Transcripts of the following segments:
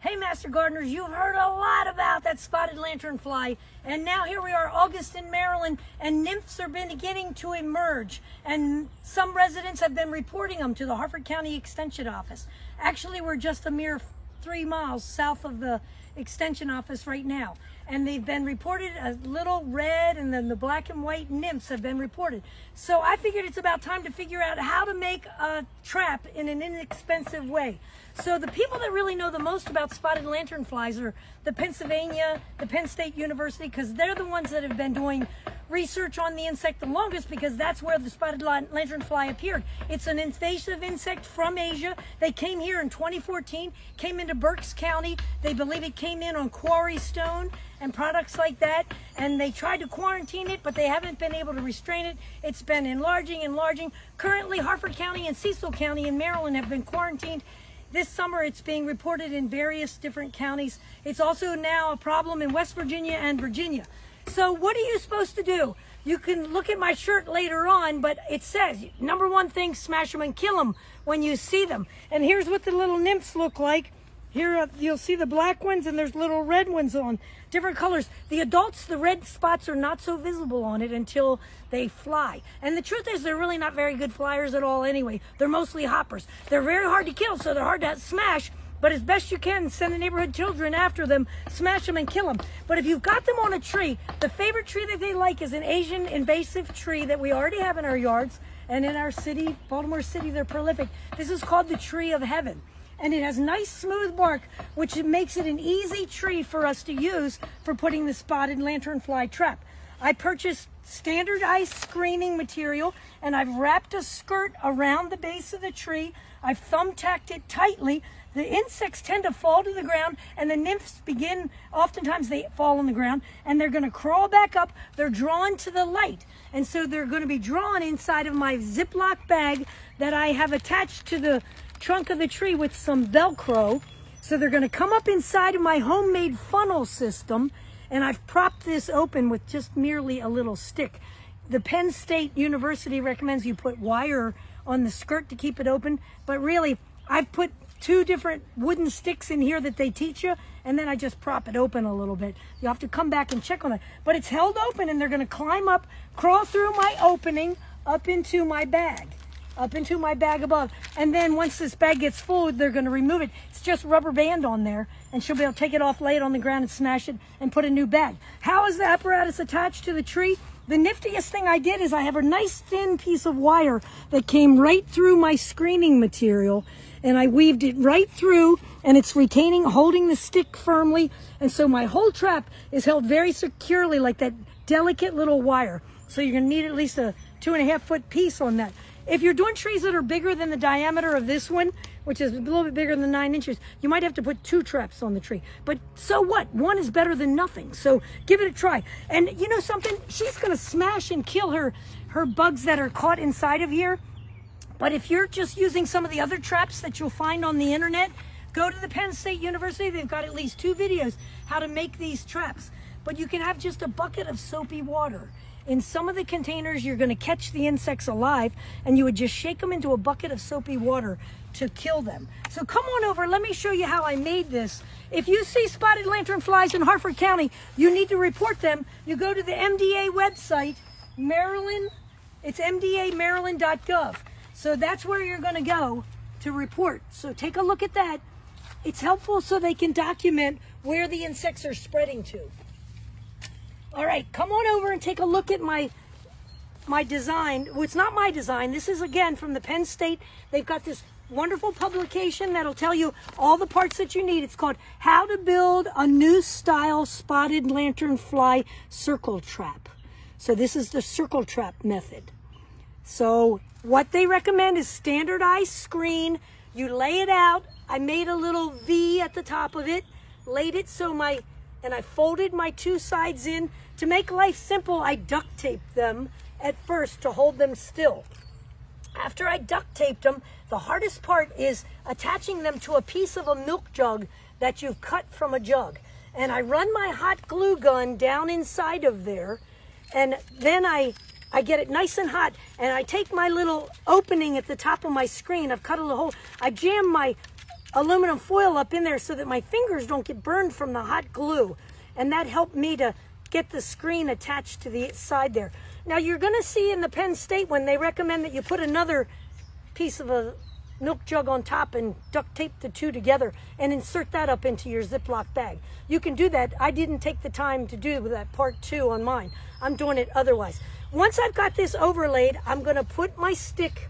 Hey, Master Gardeners, you've heard a lot about that spotted lanternfly, and now here we are, August in Maryland, and nymphs are beginning to emerge, and some residents have been reporting them to the Harford County Extension Office. Actually, we're just a mere three miles south of the Extension Office right now and they've been reported as little red and then the black and white nymphs have been reported. So I figured it's about time to figure out how to make a trap in an inexpensive way. So the people that really know the most about spotted lanternflies are the Pennsylvania, the Penn State University, because they're the ones that have been doing research on the insect the longest because that's where the spotted lanternfly appeared. It's an invasive insect from Asia. They came here in 2014, came into Berks County. They believe it came in on quarry stone and products like that. And they tried to quarantine it, but they haven't been able to restrain it. It's been enlarging, enlarging. Currently, Harford County and Cecil County in Maryland have been quarantined. This summer, it's being reported in various different counties. It's also now a problem in West Virginia and Virginia. So what are you supposed to do? You can look at my shirt later on, but it says, number one thing, smash them and kill them when you see them. And here's what the little nymphs look like. Here uh, you'll see the black ones and there's little red ones on different colors. The adults, the red spots are not so visible on it until they fly. And the truth is they're really not very good flyers at all anyway. They're mostly hoppers. They're very hard to kill, so they're hard to smash, but as best you can, send the neighborhood children after them, smash them and kill them. But if you've got them on a tree, the favorite tree that they like is an Asian invasive tree that we already have in our yards. And in our city, Baltimore City, they're prolific. This is called the tree of heaven. And it has nice smooth bark, which makes it an easy tree for us to use for putting the spotted lanternfly trap. I purchased standardized screening material and I've wrapped a skirt around the base of the tree. I've thumbtacked it tightly the insects tend to fall to the ground and the nymphs begin, oftentimes they fall on the ground and they're going to crawl back up. They're drawn to the light. And so they're going to be drawn inside of my Ziploc bag that I have attached to the trunk of the tree with some Velcro. So they're going to come up inside of my homemade funnel system and I've propped this open with just merely a little stick. The Penn State University recommends you put wire on the skirt to keep it open, but really I've put two different wooden sticks in here that they teach you, and then I just prop it open a little bit. You have to come back and check on it. But it's held open, and they're going to climb up, crawl through my opening up into my bag, up into my bag above. And then once this bag gets full, they're going to remove it. It's just rubber band on there, and she'll be able to take it off, lay it on the ground, and smash it, and put a new bag. How is the apparatus attached to the tree? The niftiest thing I did is I have a nice thin piece of wire that came right through my screening material and I weaved it right through and it's retaining, holding the stick firmly. And so my whole trap is held very securely like that delicate little wire. So you're gonna need at least a two and a half foot piece on that. If you're doing trees that are bigger than the diameter of this one, which is a little bit bigger than nine inches, you might have to put two traps on the tree. But so what? One is better than nothing. So give it a try. And you know something? She's gonna smash and kill her, her bugs that are caught inside of here. But if you're just using some of the other traps that you'll find on the internet, go to the Penn State University. They've got at least two videos how to make these traps. But you can have just a bucket of soapy water. In some of the containers, you're going to catch the insects alive, and you would just shake them into a bucket of soapy water to kill them. So come on over. Let me show you how I made this. If you see spotted lanternflies in Harford County, you need to report them. You go to the MDA website, Maryland. It's mdamaryland.gov. So that's where you're going to go to report. So take a look at that. It's helpful so they can document where the insects are spreading to. All right, come on over and take a look at my my design. Well, it's not my design. This is again from the Penn State. They've got this wonderful publication that'll tell you all the parts that you need. It's called How to Build a New Style Spotted Lanternfly Circle Trap. So this is the circle trap method. So what they recommend is standardized screen. You lay it out. I made a little V at the top of it, laid it so my, and I folded my two sides in. To make life simple, I duct taped them at first to hold them still. After I duct taped them, the hardest part is attaching them to a piece of a milk jug that you've cut from a jug. And I run my hot glue gun down inside of there, and then I I get it nice and hot, and I take my little opening at the top of my screen. I've cut a little hole. I jam my aluminum foil up in there so that my fingers don't get burned from the hot glue. And that helped me to get the screen attached to the side there. Now you're gonna see in the Penn State when they recommend that you put another piece of a milk jug on top and duct tape the two together and insert that up into your Ziploc bag. You can do that. I didn't take the time to do that part two on mine. I'm doing it otherwise. Once I've got this overlaid, I'm gonna put my stick,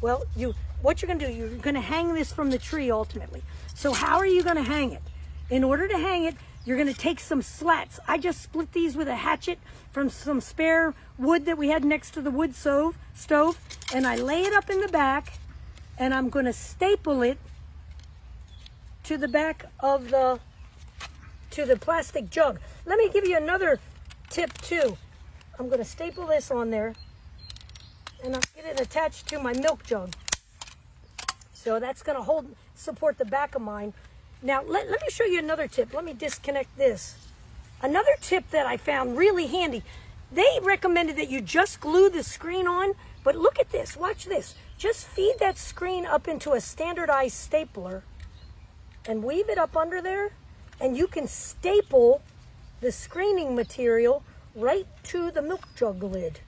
well, you, what you're gonna do, you're gonna hang this from the tree ultimately. So how are you gonna hang it? In order to hang it, you're gonna take some slats. I just split these with a hatchet from some spare wood that we had next to the wood stove, stove and I lay it up in the back and I'm going to staple it to the back of the to the plastic jug. Let me give you another tip too. I'm going to staple this on there and I'll get it attached to my milk jug. So that's going to hold support the back of mine. Now let, let me show you another tip. Let me disconnect this. Another tip that I found really handy. They recommended that you just glue the screen on, but look at this. Watch this. Just feed that screen up into a standardized stapler and weave it up under there and you can staple the screening material right to the milk jug lid.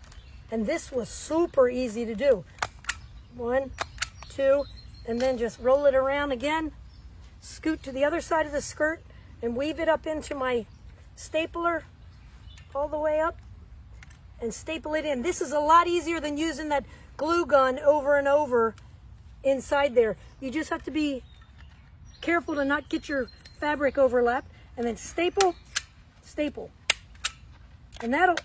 And this was super easy to do. One, two, and then just roll it around again, scoot to the other side of the skirt and weave it up into my stapler all the way up and staple it in. This is a lot easier than using that glue gun over and over inside there. You just have to be careful to not get your fabric overlapped and then staple, staple. And that'll,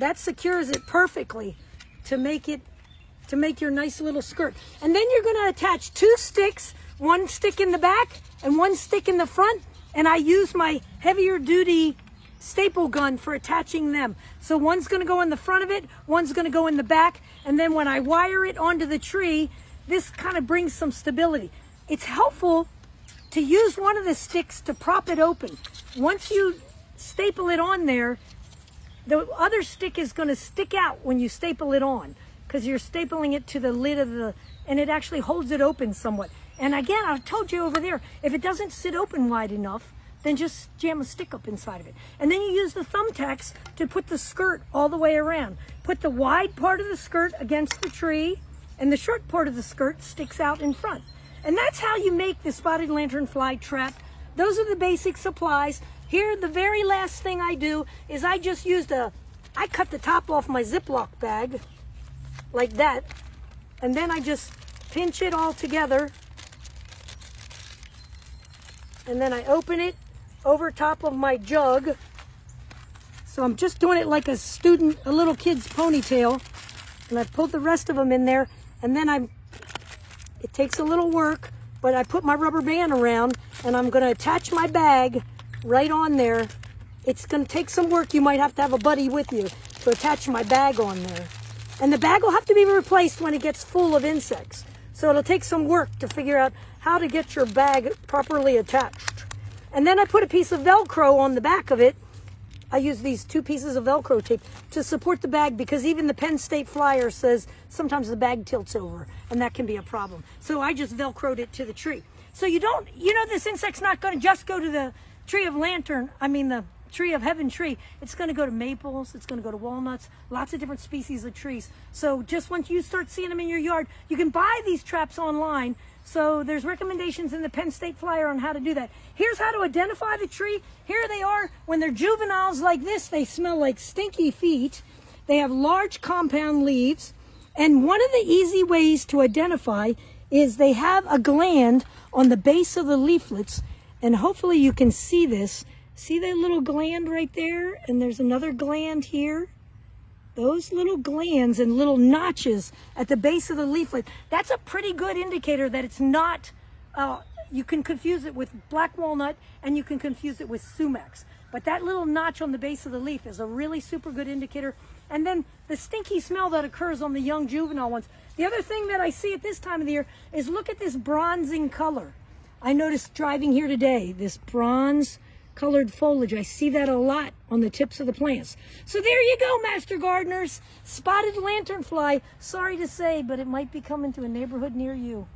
that secures it perfectly to make it, to make your nice little skirt. And then you're gonna attach two sticks, one stick in the back and one stick in the front. And I use my heavier duty staple gun for attaching them. So one's gonna go in the front of it, one's gonna go in the back, and then when I wire it onto the tree, this kind of brings some stability. It's helpful to use one of the sticks to prop it open. Once you staple it on there, the other stick is gonna stick out when you staple it on because you're stapling it to the lid of the, and it actually holds it open somewhat. And again, I told you over there, if it doesn't sit open wide enough, then just jam a stick up inside of it. And then you use the thumbtacks to put the skirt all the way around. Put the wide part of the skirt against the tree and the short part of the skirt sticks out in front. And that's how you make the spotted lanternfly trap. Those are the basic supplies. Here, the very last thing I do is I just used a, I cut the top off my Ziploc bag like that. And then I just pinch it all together. And then I open it over top of my jug. So I'm just doing it like a student, a little kid's ponytail. And I put the rest of them in there. And then I'm, it takes a little work, but I put my rubber band around and I'm gonna attach my bag right on there. It's gonna take some work. You might have to have a buddy with you to attach my bag on there. And the bag will have to be replaced when it gets full of insects. So it'll take some work to figure out how to get your bag properly attached. And then I put a piece of Velcro on the back of it. I use these two pieces of Velcro tape to support the bag because even the Penn State Flyer says sometimes the bag tilts over and that can be a problem. So I just Velcroed it to the tree. So you don't, you know, this insect's not going to just go to the tree of lantern, I mean the tree of heaven tree. It's going to go to maples, it's going to go to walnuts, lots of different species of trees. So just once you start seeing them in your yard, you can buy these traps online so there's recommendations in the Penn State Flyer on how to do that. Here's how to identify the tree. Here they are. When they're juveniles like this, they smell like stinky feet. They have large compound leaves. And one of the easy ways to identify is they have a gland on the base of the leaflets. And hopefully you can see this. See that little gland right there? And there's another gland here those little glands and little notches at the base of the leaflet, that's a pretty good indicator that it's not, uh, you can confuse it with black walnut and you can confuse it with sumacs. But that little notch on the base of the leaf is a really super good indicator. And then the stinky smell that occurs on the young juvenile ones. The other thing that I see at this time of the year is look at this bronzing color. I noticed driving here today, this bronze colored foliage. I see that a lot on the tips of the plants. So there you go, Master Gardeners. Spotted lanternfly. Sorry to say, but it might be coming to a neighborhood near you.